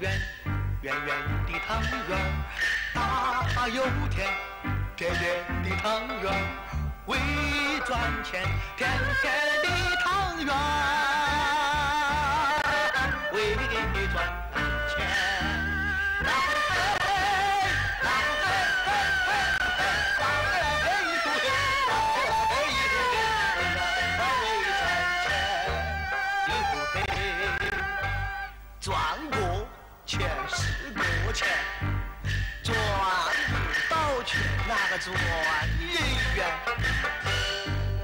圆，圆圆的汤圆，大又甜甜甜的汤圆，为赚钱甜甜的汤圆，为赚钱。那个赚人缘。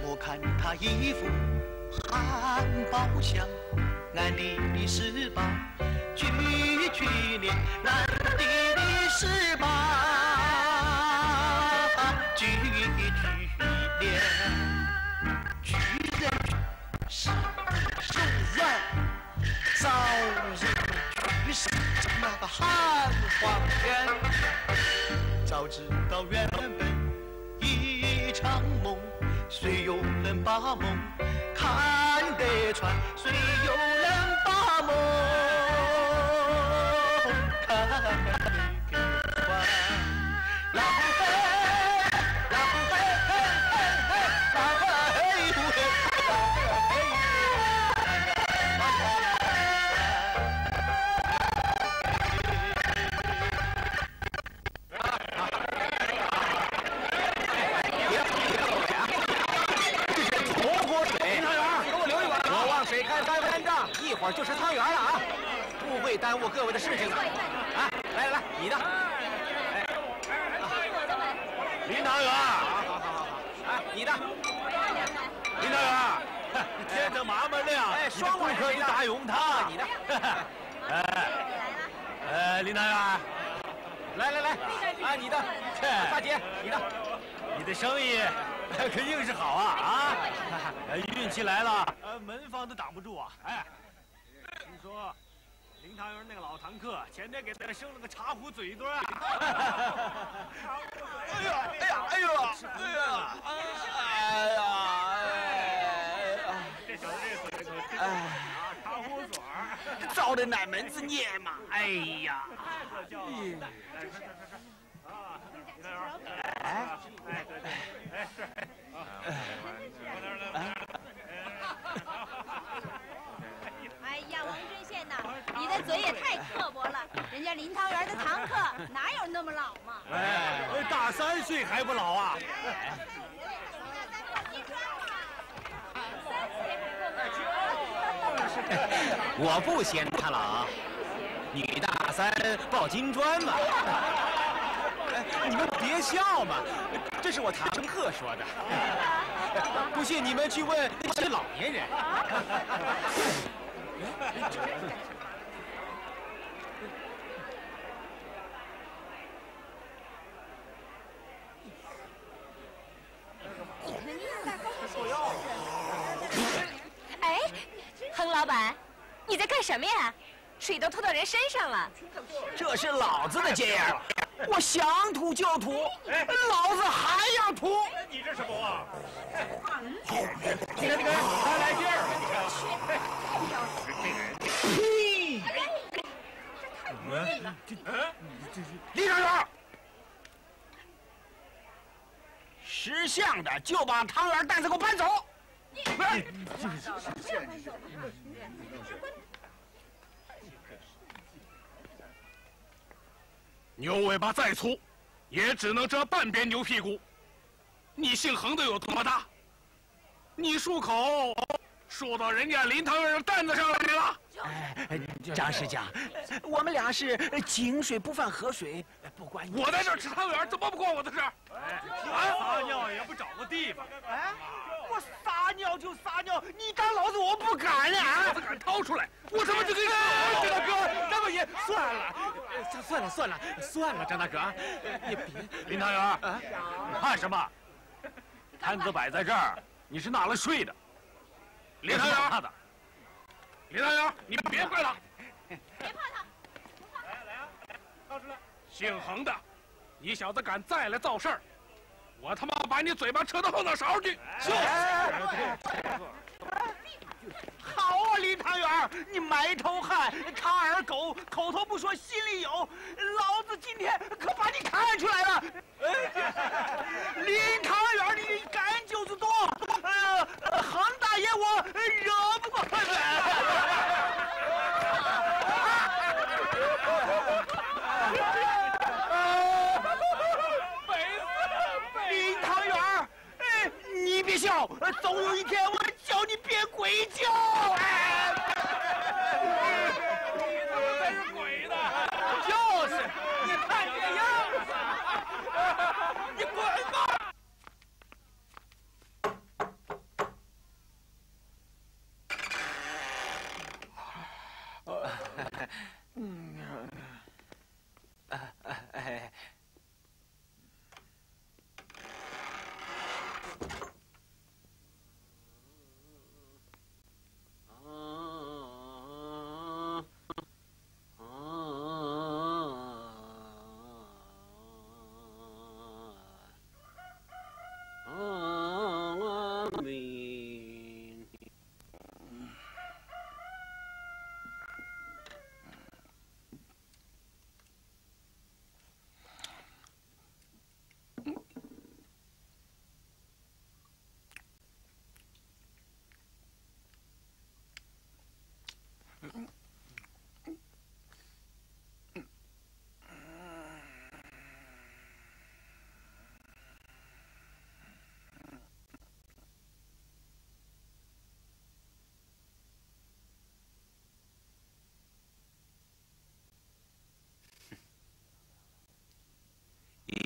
我看他一副汉堡香，俺的的是吧？句句念，俺的的是吧？句句念，巨人是手软，早日去世那个汉黄泉。早知道原本一场梦，谁又能把梦看得穿？谁又能把梦你的。林大元，天的麻麻亮，哎，双碗顾客一大涌堂，你的。哎，呃，林大元，来来来，啊，你的。大姐，你的。你的生意 肯定是好啊啊！呃 运气来了，呃，门房都挡不住啊！哎，听说林汤圆那个老堂客前天给他生了个茶壶嘴墩儿。哎呀，哎呀，哎呦，哎呀，哎呀，哎这小子这嘴可哎，啊，茶壶嘴儿。造的哪门子孽嘛？哎呀，这叫来来来来啊！林汤圆，哎，哎对对，哎是，啊，来来来来。哎呀，王知县呐，你的嘴也太刻薄了。人家林汤圆的堂客哪有那么老嘛？哎，大三岁还不老啊！我不嫌他老，女大三抱金砖嘛。哎你们别笑嘛，这是我堂客说的。不信你们去问那些老年人。哎，亨老板，你在干什么呀？水都吐到人身上了。这是老子的街眼我想吐就吐，老子还要吐。你这什么啊？你看，你看，他来劲儿，呸！李长员，识相的就把汤圆蛋子给我搬走。牛尾巴再粗，也只能遮半边牛屁股。你姓恒的有多么大？你漱口漱到人家林汤圆的担子上来了？哎，张师长，我们俩是井水不犯河水，不关你。我在这儿吃汤圆，怎么不关我的事？哎撒尿也不找个地方。哎，我撒尿就撒尿，你打老子我不敢啊！老子敢掏出来，我他妈就给你！张大哥，张大爷算了，算了算了算了，张大哥，你别林汤圆，你怕什么？摊子摆在这儿，你是拿来睡的。林汤圆，的，林汤圆，你别怪他。别怕他，来来啊，掏出来。姓恒的，你小子敢再来造事儿，我他妈把你嘴巴扯到后脑勺去！就是。好啊，林堂汤圆儿，你埋头汉，卡耳狗，口头不说心里有，老子今天可把你看出来了。林汤圆儿，你敢就是多，呃，杭大爷我惹不过。林汤圆儿，哎，总有一天我叫你变鬼叫。你怎么才是鬼呢？就是，你看这样子，你滚吧！哎，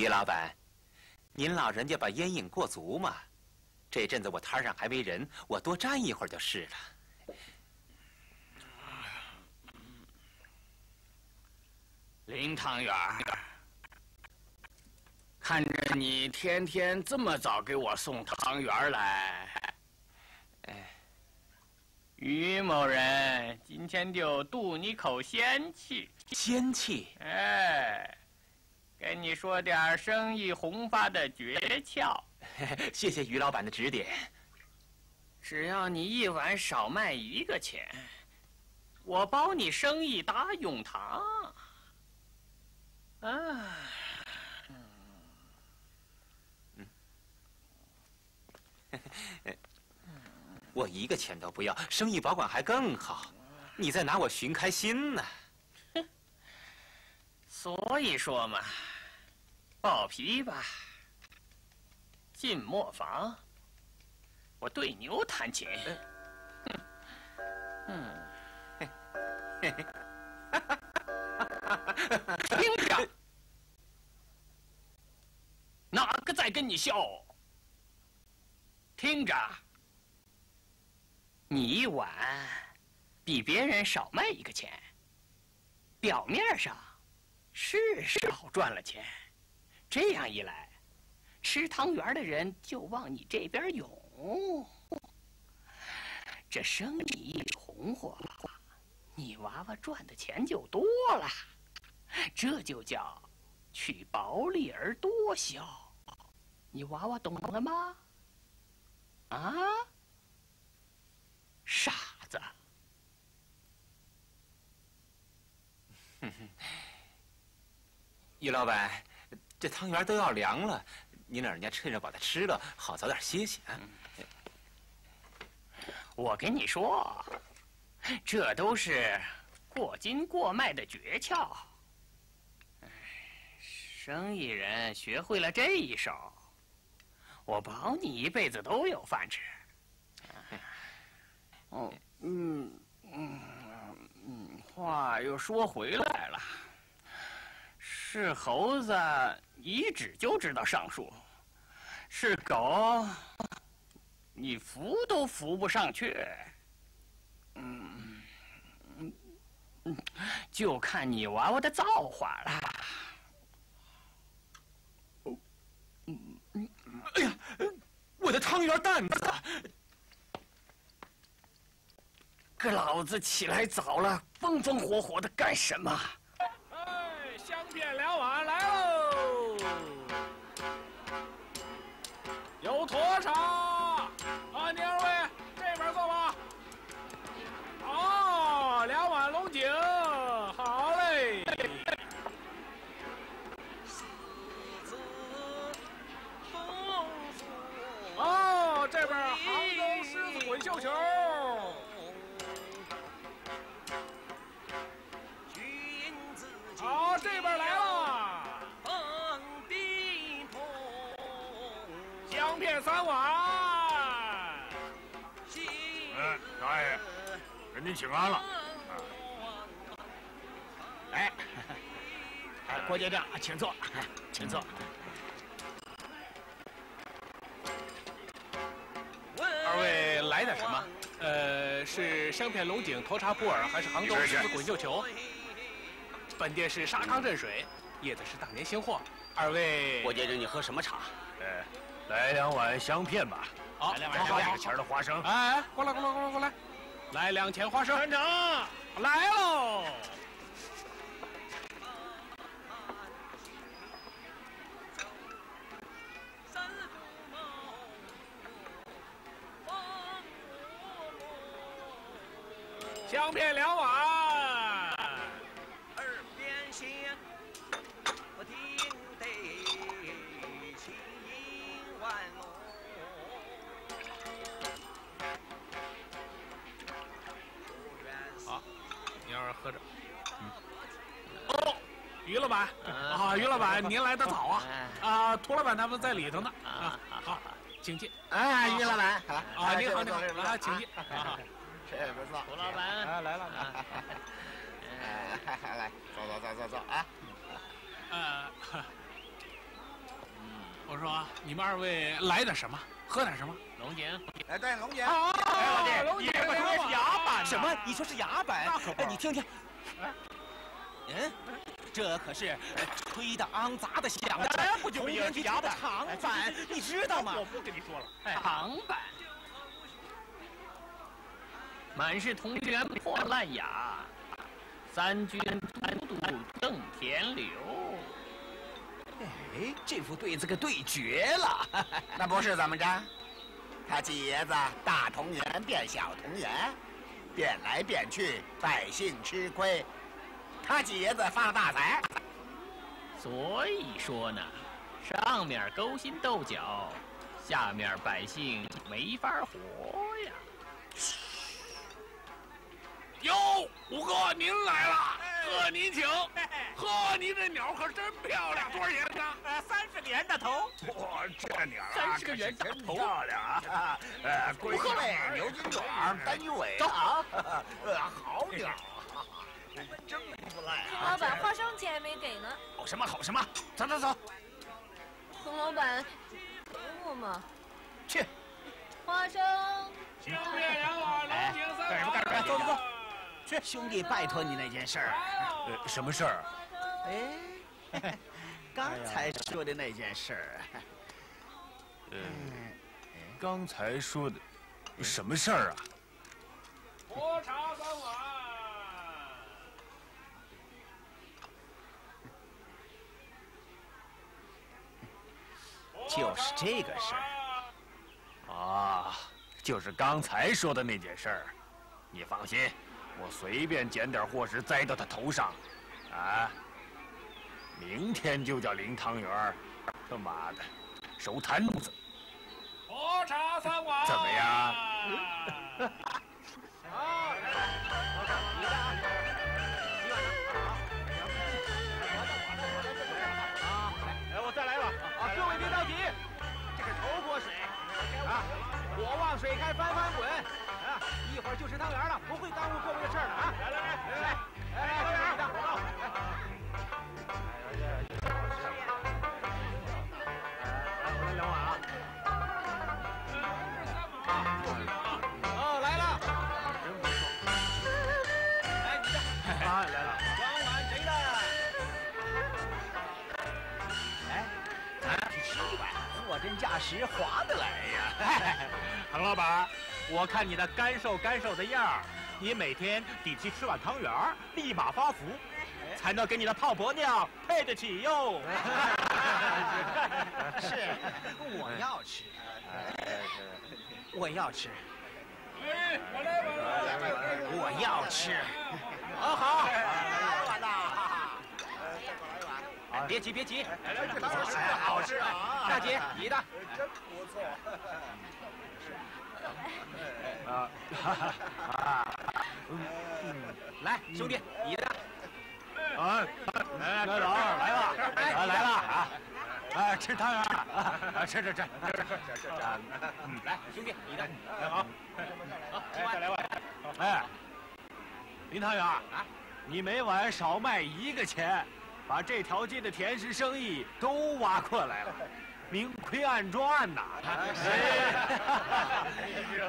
于老板，您老人家把烟瘾过足嘛？这阵子我摊上还没人，我多站一会儿就是了。林汤圆儿，看着你天天这么早给我送汤圆来，哎，于某人今天就渡你口仙气，仙气，哎，跟你说点生意红发的诀窍。谢谢于老板的指点。只要你一碗少卖一个钱，我包你生意打永堂。啊，我一个钱都不要，生意保管还更好。你在拿我寻开心呢。所以说嘛，抱琵琶，进磨坊，我对牛弹琴。嗯，听着，哪个在跟你笑？听着，你一碗比别人少卖一个钱，表面上是少赚了钱，这样一来，吃汤圆的人就往你这边涌，这生意一红火，你娃娃赚的钱就多了，这就叫取薄利而多销。你娃娃懂了吗？啊，傻子！易老板，这汤圆都要凉了，您老人家趁热把它吃了，好早点歇歇啊。我跟你说，这都是过筋过脉的诀窍。生意人学会了这一手，我保你一辈子都有饭吃。哦，嗯嗯嗯，话又说回来了，是猴子一指就知道上树，是狗你扶都扶不上去。嗯，嗯嗯，就看你娃娃的造化了。哎呀，我的汤圆蛋子！可老子起来早了，风风火火的干什么？汴梁碗来喽，有坨肠。茶三碗。嗯，大爷，给您请安了。哎，哎，郭家长，请坐，请坐。二位来点什么？呃，是香片龙井、沱茶普洱，还是杭州狮子滚绣球？本店是沙康镇水，叶子是当年新货。二位，郭先生，你喝什么茶？哎，来两碗香片吧。好，来两碗香片。钱的花生。哎，过来，过来，过来，过来，来两钱花生。团长，来喽！香片两碗。耳边响，好，你要是喝着。哦，于老板啊，于老板，您来的早啊！啊，涂老板他们在里头呢。啊，好，请进。哎，于老板，啊，您好，您好，来，请进。这不错。涂老板，啊，来了。哎，来，坐坐坐坐坐啊。呃，我说你们二位来点什么？喝点什么？龙井。哎，对，龙井。啊，龙井，我说是牙板。什么？你说是牙板？哎，你听听。嗯，这可是吹的肮杂的响声，不就一是牙板长板，你知道吗？我不跟你说了。长板。满是铜钱破烂牙，三军团渡邓田流。哎，这副对子可对绝了。那不是怎么着？他季爷子大同源变小同源，变来变去，百姓吃亏。他季爷子发了大财。所以说呢，上面勾心斗角，下面百姓没法活呀。哟，五哥您来了，贺您酒，喝，您这鸟可真漂亮，多少钱呢？呃，三十个元大头。哇，这鸟啊，三十个元大头，漂亮啊！呃，龟背、牛筋卷、单鱼尾啊，呃，好鸟啊，真不赖啊！老板，花生钱还没给呢。好什么好什么？走走走。洪老板，给我嘛。去。花生。香片两碗，龙井三碗。干什么干什么？走走走。去，兄弟，拜托你那件事儿。呃，什么事儿？哎，刚才说的那件事儿。嗯，刚才说的什么事儿啊？喝茶三碗。就是这个事儿。啊，就是刚才说的那件事儿。你放心。我随便捡点货石栽到他头上，啊！明天就叫林汤圆他妈的，收摊子。喝茶三碗。怎么样？好，你的。啊，哎，我再来一把。啊，各位别着急，这是头锅水，啊，火旺水开，翻翻滚。一会儿就吃汤圆了，不会耽误各位的事儿的啊！来来来来来，来来来，来，来两碗啊！哦，来了，真不错。来你的，啊，来了，两碗谁的？哎，咱去吃一碗，货真价实，划得来呀！唐老板。我看你那干瘦干瘦的样儿，你每天得去吃碗汤圆儿，立马发福，才能给你的泡婆娘配得起哟。是，我要吃，我要吃，我来我来我要吃。啊好，来碗呐！别急别急，这汤圆是好吃啊！大姐，你的，真不错。啊，来，兄弟，你的。啊，来老二来了，来来了啊！啊，这吃汤圆啊！吃吃吃吃吃吃吃！嗯，来，兄弟，你的，哎好，好，再来碗。哎，林汤圆啊，你每晚少卖一个钱，把这条街的甜食生意都挖过来了，明亏暗赚呐！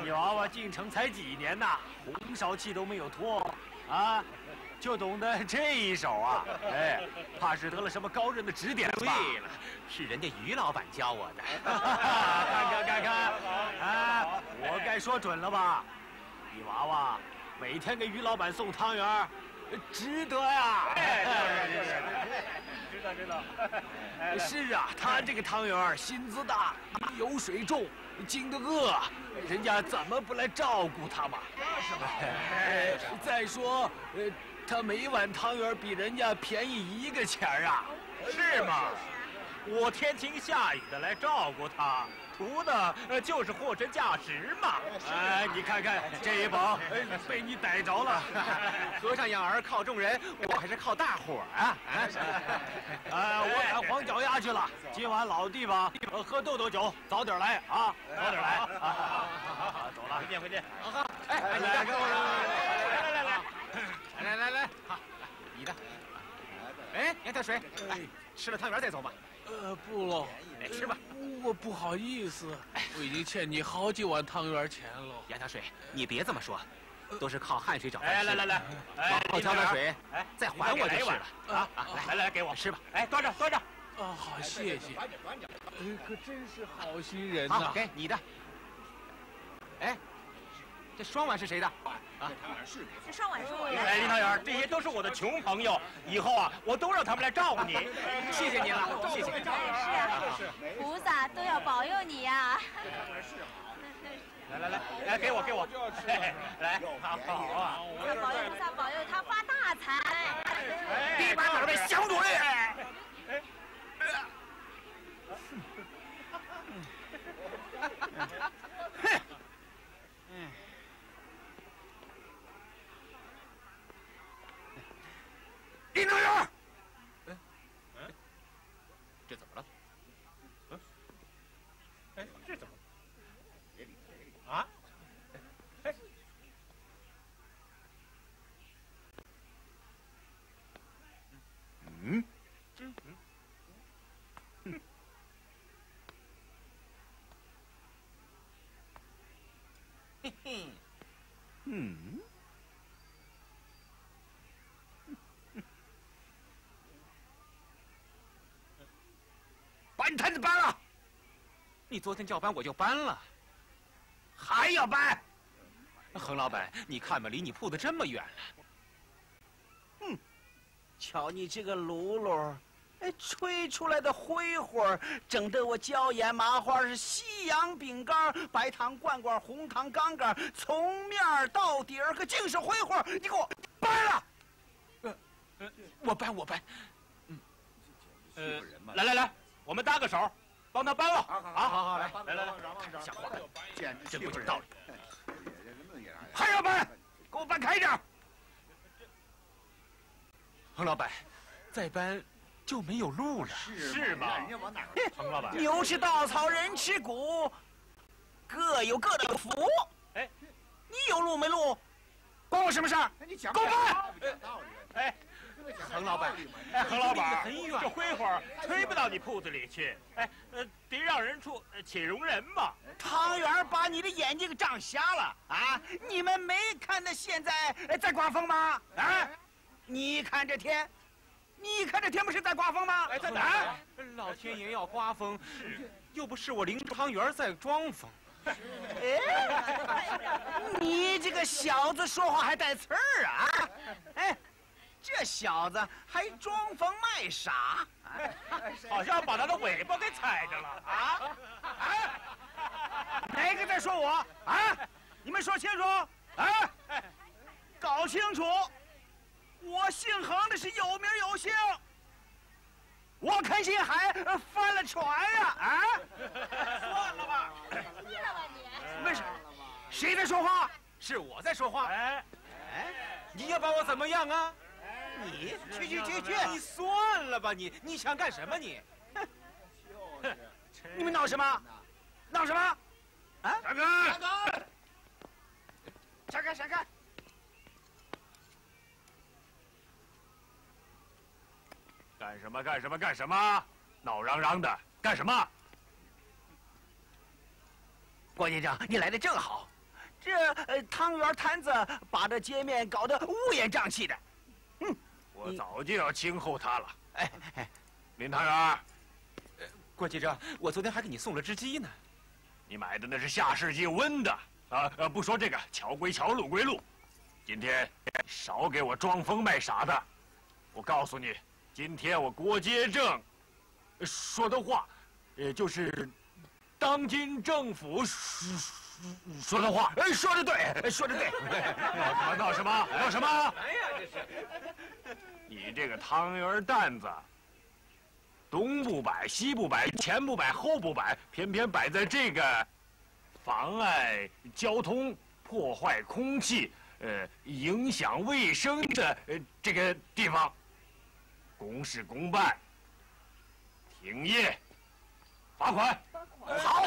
你 娃娃进城才几年呐，红烧气都没有脱，啊，就懂得这一手啊！哎，怕是得了什么高人的指点吧？对了，是人家于老板教我的。看看看看，哎，我该说准了吧？你娃娃每天给于老板送汤圆，值得呀！是啊，他这个汤圆心资大，油水重，经得饿，人家怎么不来照顾他嘛？哎，再说，呃，他每碗汤圆比人家便宜一个钱儿啊。是吗？我天晴下雨的来照顾他，图的呃就是货真价实嘛。哎，你看看这一宝，哎被你逮着了。和尚养儿靠众人，我还是靠大伙儿啊！啊，我赶黄脚丫去了。今晚老地方呃喝豆豆酒，早点来啊，早点来啊。走了，回见回见。好好，哎，来来给我来来来来来来来，好，你的。哎，杨特水，哎，吃了汤圆再走吧。呃，不喽，哎，吃吧。我不好意思，我已经欠你好几碗汤圆钱了。杨小水，你别这么说，都是靠汗水找饭哎，来来来，哎，往后浇点水，哎，再还我就是了。啊啊！来来来，给我吃吧。哎，端着端着。啊，好，谢谢。哎，可真是好心人好，呐。给你的。哎，这双碗是谁的？啊，这双碗是我的哎，林的。汤圆，这些都是我的穷朋友，以后啊，我都让他们来照顾你。谢谢您了，谢谢。是啊，菩萨都要保佑你呀。来来来，来，给我给我，来，好好啊。保佑，菩萨保佑他发大财。闭把耳朵，小奴隶！林汤圆，这怎么了？哎，这怎么？啊？哎，嗯，嘿嘿，嗯，把你摊子搬了。你昨天叫搬我就搬了，还要搬？恒老板，你看吧，离你铺子这么远了。瞧你这个炉炉，哎，吹出来的灰火，整得我椒盐麻花是西洋饼干、白糖罐罐、红糖缸缸，从面儿到底儿可尽是灰火。你给我搬了！我搬，我搬。呃，来来来，我们搭个手，帮他搬了。好好啊，好好来来来来，像话，简直真不讲道理。还要搬，给我搬开一点。彭老板，再搬就没有路了。是吗？人家往哪儿？彭老板，牛吃稻草，人吃谷，各有各的福。哎，你有路没路，关我什么事儿？你讲给我搬！哎，彭老板，哎，彭老板，很远这灰火吹不到你铺子里去。哎，呃，得让人处，呃且容人嘛。汤圆把你的眼睛给胀瞎了啊！你们没看到现在呃在刮风吗？啊！你看这天，在刮风吗？哎，在哪？老天爷要刮风，又不是我林汤圆在装疯。哎，你这个小子说话还带刺儿啊！哎，这小子还装疯卖傻，好像把他的尾巴给踩着了啊！哪个在说我啊？你们说清楚啊！搞清楚，我姓恒的是有名有姓，我肯信海呃翻了船呀！啊！算了吧，信了吧你？为什谁在说话？是我在说话。哎，哎你要把我怎么样啊？你去去去去！你算了吧你，你想干什么你？你们闹什么？闹什么？啊！闪开！闪开！闪开！干什么？干什么？干什么？闹嚷嚷的干什么？郭先生，你来的正好。这呃汤圆摊子把这街面搞得乌烟瘴气的。嗯，我早就要听候他了。哎哎，林汤圆，郭先生，我昨天还给你送了只鸡呢。你买的那是下世纪温的啊！呃，不说这个，桥归桥，路归路。今天少给我装疯卖傻的。我告诉你，今天我郭接正说的话，也就是当今政府说说的话。哎，说的对，说的对。闹什么？闹什么？闹什么？哎呀，这是！你这个汤圆担子。东不摆，西不摆，前不摆，后不摆，偏偏摆在这个妨碍交通、破坏空气、呃影响卫生的呃这个地方，公事公办，停业，罚款。好，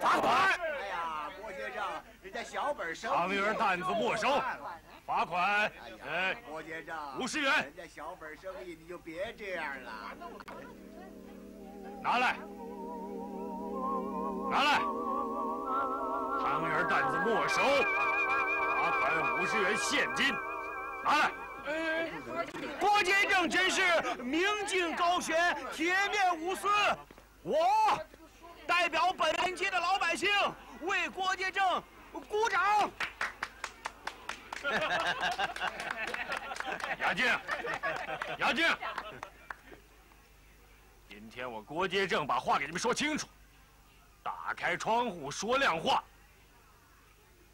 罚款。哎呀，郭先生，人家小本生意，汤圆担子没收。罚款，哎，郭先生，五十元。人家小本生意，你就别这样了。拿来，拿来，汤圆担子没收，罚款五十元现金，拿来。郭先生真是明镜高悬，铁面无私。我代表本街的老百姓为郭先生鼓掌。杨静，杨静，今天我郭接正把话给你们说清楚，打开窗户说亮话。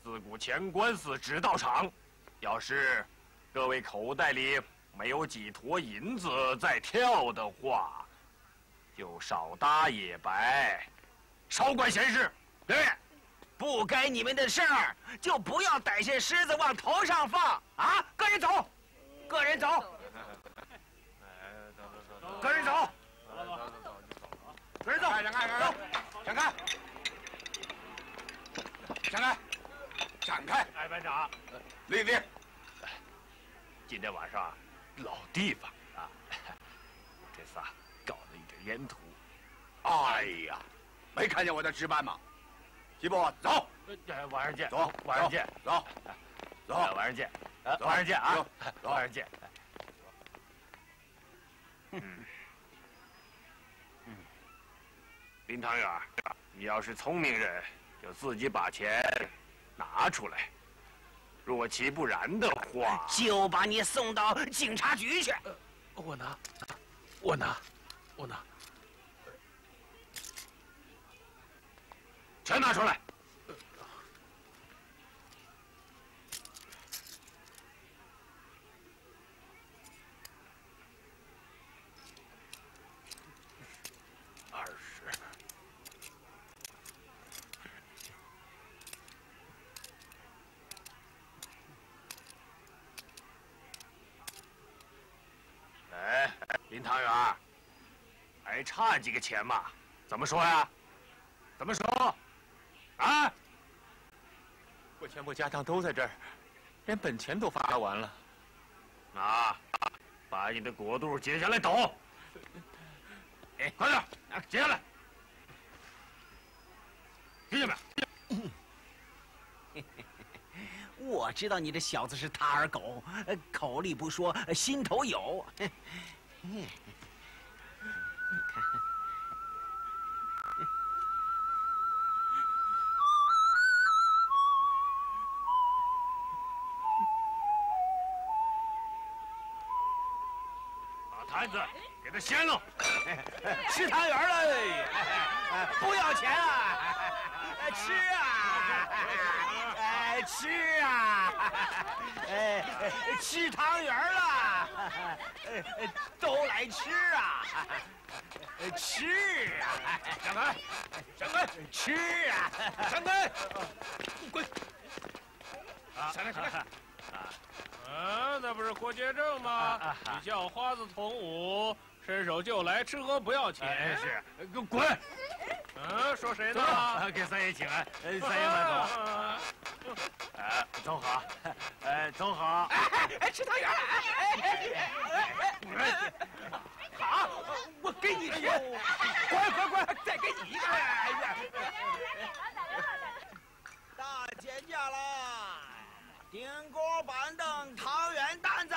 自古前官司只道场，要是各位口袋里没有几坨银子再跳的话，就少搭也白，少管闲事。对。不该你们的事儿，就不要逮些虱子往头上放啊！个人走，个人走，个人走，个人走，闪开，走，闪开，闪开，闪开！哎，班长，立立。今天晚上老地方啊，这次啊搞了一点烟土。哎呀，没看见我在值班吗？齐步走，晚上见。走，晚上见。走，走，晚上见。晚上见啊！晚上见。嗯，嗯，林汤圆，你要是聪明人，就自己把钱拿出来；若其不然的话，就把你送到警察局去。我拿，我拿，我拿。全拿出来！二十，哎，林汤圆，还差几个钱嘛？怎么说呀？怎么说？啊！我全部家当都在这儿，连本钱都发完了。啊！把你的果肚解下来抖。哎，快点，解下来。听见没？我知道你这小子是耙耳狗，口里不说，心头有。给他掀了，吃汤圆了，不要钱啊！吃啊！吃啊！吃汤圆了，都来吃啊！吃啊！闪开！闪开！吃啊！闪开！滚！闪开！闪开！啊！啊，那不是郭杰正吗？你叫花子同舞，伸手就来，吃喝不要钱。是，给我滚！嗯，说谁呢？给三爷请安，三爷慢走。哎，走好，哎，走好。哎，吃汤圆了！哎好，我给你去。滚滚滚！再给你一个！哎呀！大减价啦！顶锅板凳汤圆担子。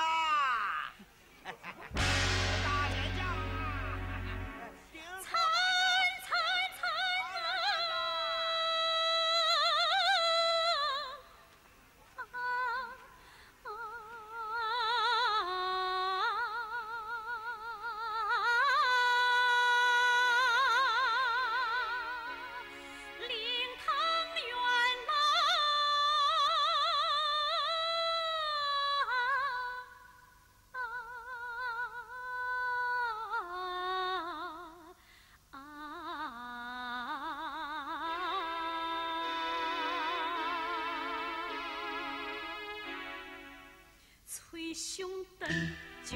胸顿就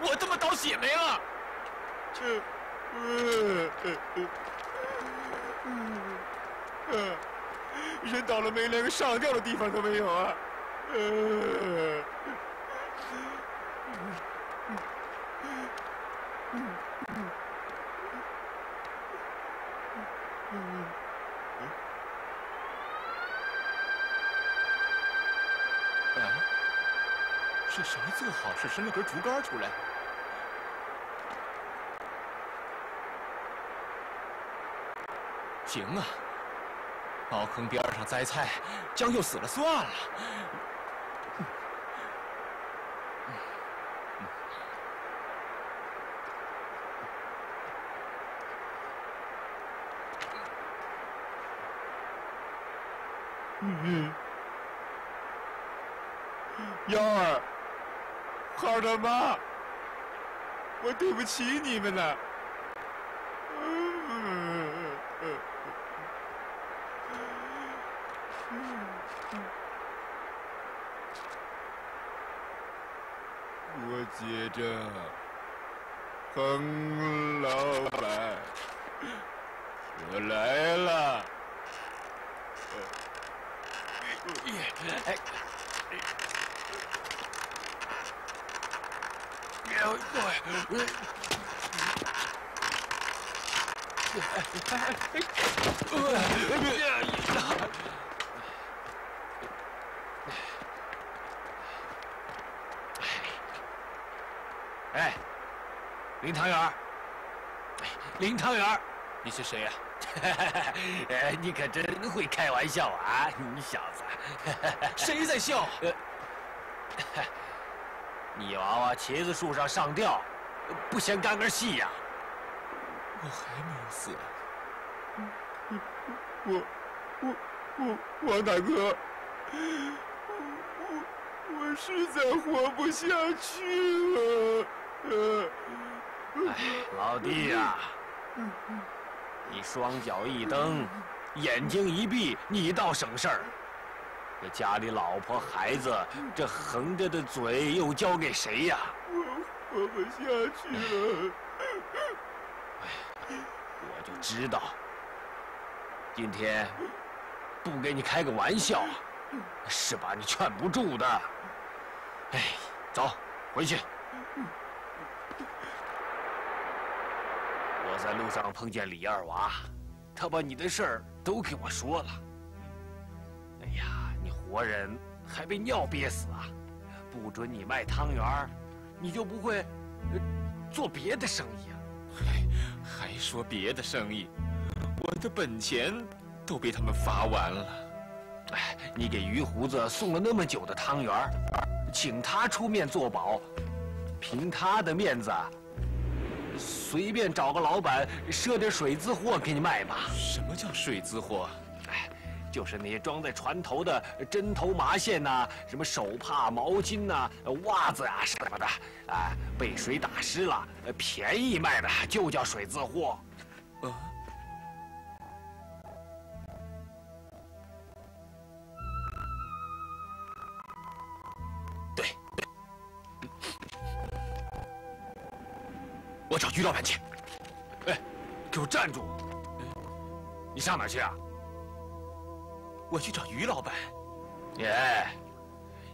我他妈倒血霉了！这，人倒了霉，连个上吊的地方都没有！啊，是谁做好事伸了根竹竿出来？行啊，茅坑边上栽菜，将就死了算了。嗯，幺儿，孩儿他妈，我对不起你们呐。我接着，彭老板，我来了。哎，哎，林汤圆儿，林汤圆儿，你是谁呀、哎，你可真会开玩笑啊，你小子！谁在笑？你娃娃茄子树上上吊，不嫌干儿细呀、我还没有死。我我我王大哥，我我实在活不下去了。呃，哎，老弟呀、你双脚一蹬，眼睛一闭，你倒省事儿。这家里老婆孩子，这横着的嘴又交给谁呀、我活不下去了。我就知道，今天不给你开个玩笑，是把你劝不住的。哎，走，回去。我在路上碰见李二娃，他把你的事儿都给我说了。哎呀，你活人还被尿憋死啊！不准你卖汤圆儿，你就不会、呃做别的生意啊？还说别的生意，我的本钱都被他们罚完了。哎，你给于胡子送了那么久的汤圆，请他出面作保，凭他的面子，随便找个老板赊点水资货给你卖吧。什么叫水资货？哎，就是那些装在船头的针头麻线呐、什么手帕、毛巾呐、袜子啊什么的，啊，被水打湿了，呃便宜卖的就叫水渍货。我找于老板去。哎，给我站住！你上哪儿去啊？我去找于老板。耶，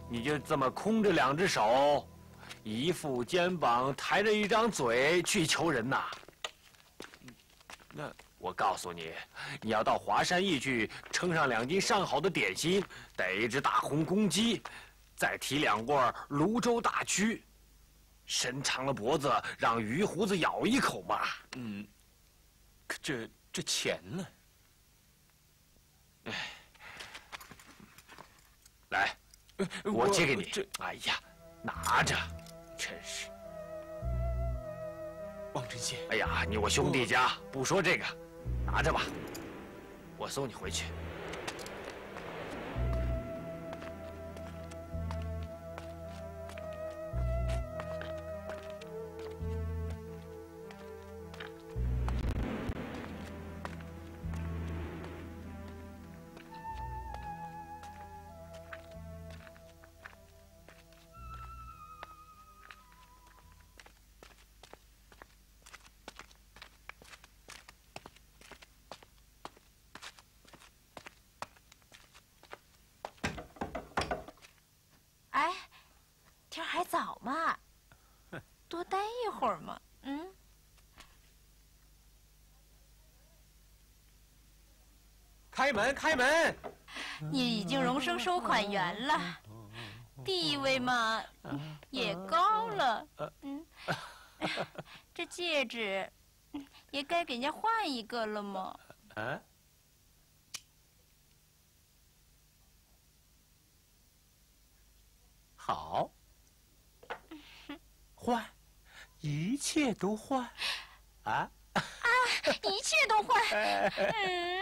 你就这么空着两只手，一副肩膀抬着一张嘴去求人呐？那我告诉你，你要到华山驿去称上两斤上好的点心，逮一只大红公鸡，再提两罐泸州大曲，伸长了脖子让于胡子咬一口嘛。嗯，可这这钱呢？来，我借给你。哎呀，拿着，真是。王真仙，哎呀，你我兄弟家，不说这个，拿着吧，我送你回去。早嘛，多待一会儿嘛。嗯，开门，开门！你已经荣升收款员了，地位嘛也高了。嗯，这戒指嗯也该给人家换一个了嘛。啊？好，换，一切都换，啊啊！一切都换。嗯，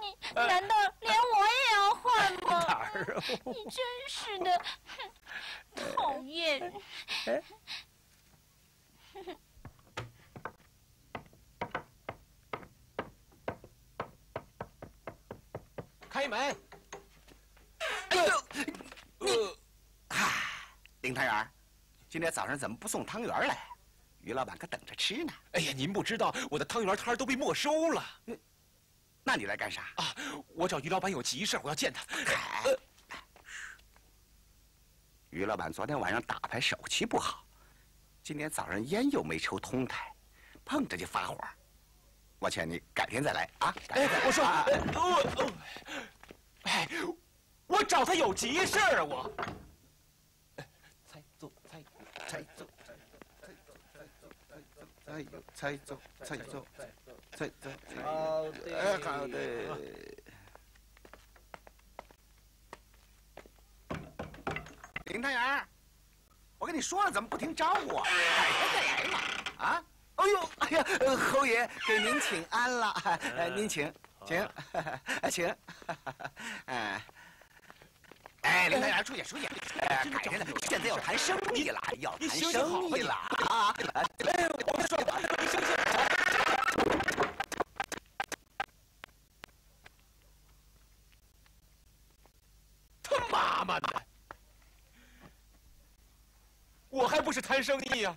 你难道连我也要换吗？哪儿啊？你真是的，讨厌！开门！林汤圆儿，今天早上怎么不送汤圆来？于老板可等着吃呢。哎呀，您不知道，我的汤圆摊都被没收了。那你来干啥啊？我找于老板有急事，我要见他。于老板昨天晚上打牌手气不好，今天早上烟又没抽通台，碰着就发火。我劝你改天再来啊！哎，我说，我，哎，我找他有急事啊，我。猜走，猜，猜走，猜走，猜走，猜走，猜走，猜走，哎，好的。林太阳，我跟你说了，怎么不听招呼啊？改天再来嘛！啊？哎呦，哎呀，侯爷给您请安了，哎，您请，请，请，哎，哎，林汤圆，出去，出去，哎，改天的，现在要谈生意了，要谈生意了啊！说吧，你行行。他妈妈的，我还不是谈生意呀！